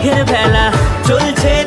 মেঘের ভেলা চলছে